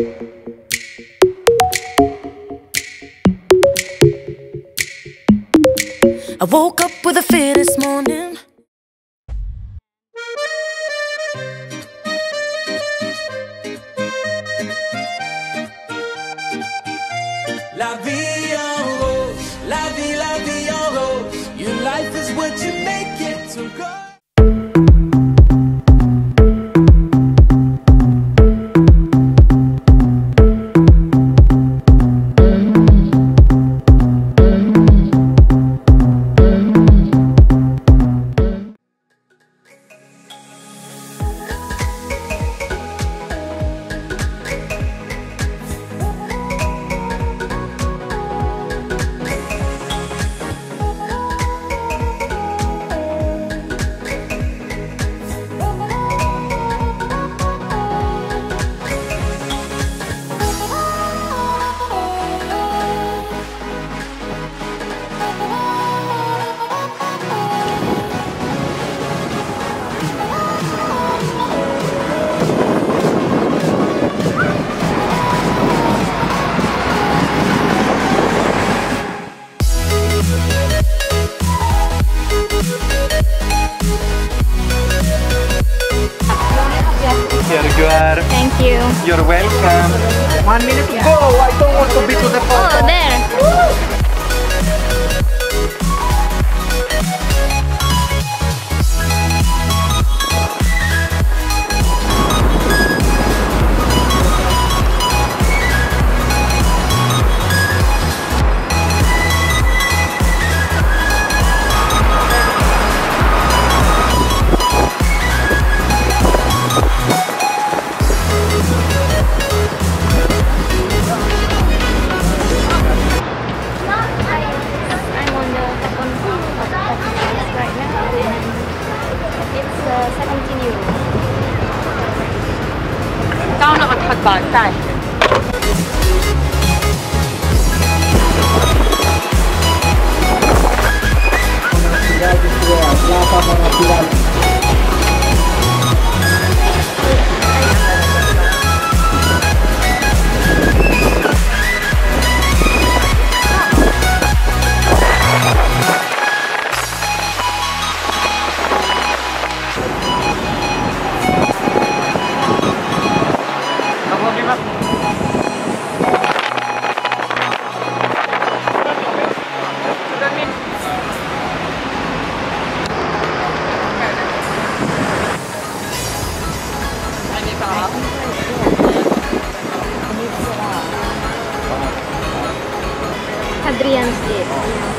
I woke up with a fear this morning. La vie en rose, la vie, la vie en rose. Your life is what you you. You're welcome. One minute to go. I don't want to be to the oh, photo. Oh, there. 好大一们拉 Adrian's date.